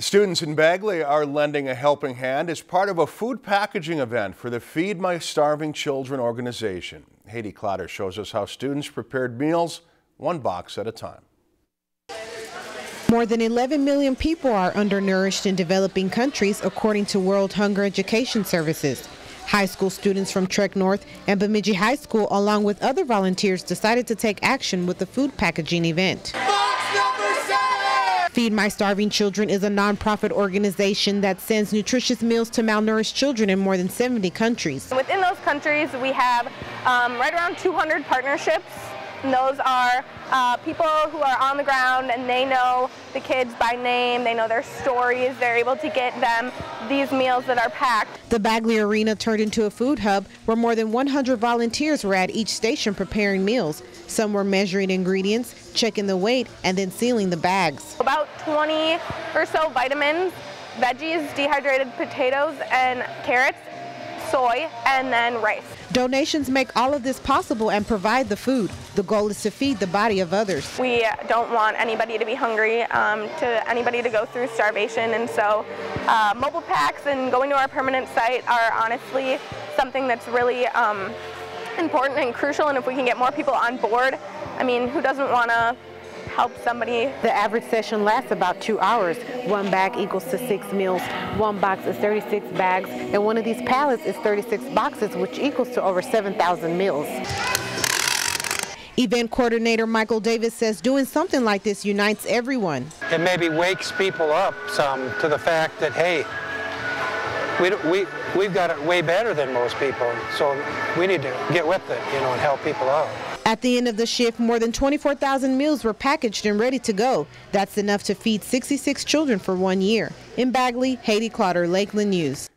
Students in Bagley are lending a helping hand as part of a food packaging event for the Feed My Starving Children organization. Haiti Clotter shows us how students prepared meals one box at a time. More than 11 million people are undernourished in developing countries, according to World Hunger Education Services. High school students from TrekNorth and Bemidji High School, along with other volunteers, decided to take action with the food packaging event. Feed My Starving Children is a nonprofit organization that sends nutritious meals to malnourished children in more than 70 countries. Within those countries, we have um, right around 200 partnerships and those are uh, people who are on the ground and they know the kids by name, they know their stories, they're able to get them these meals that are packed. The Bagley Arena turned into a food hub where more than 100 volunteers were at each station preparing meals. Some were measuring ingredients, checking the weight, and then sealing the bags. About 20 or so vitamins, veggies, dehydrated potatoes, and carrots soy, and then rice. Donations make all of this possible and provide the food. The goal is to feed the body of others. We don't want anybody to be hungry, um, to anybody to go through starvation, and so uh, mobile packs and going to our permanent site are honestly something that's really um, important and crucial, and if we can get more people on board, I mean, who doesn't want to help somebody. The average session lasts about two hours. One bag equals to six meals. One box is 36 bags, and one of these pallets is 36 boxes, which equals to over 7,000 meals. Event coordinator Michael Davis says doing something like this unites everyone. It maybe wakes people up some to the fact that, hey, we, we, we've got it way better than most people, so we need to get with it, you know, and help people out. At the end of the shift, more than 24,000 meals were packaged and ready to go. That's enough to feed 66 children for one year. In Bagley, Haiti Clotter, Lakeland News.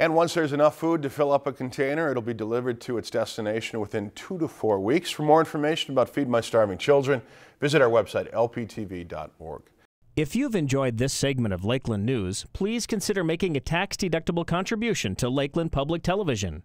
And once there's enough food to fill up a container, it'll be delivered to its destination within two to four weeks. For more information about Feed My Starving Children, visit our website, lptv.org. If you've enjoyed this segment of Lakeland News, please consider making a tax-deductible contribution to Lakeland Public Television.